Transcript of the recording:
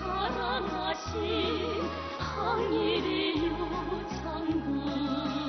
사랑하신 항일이요 장군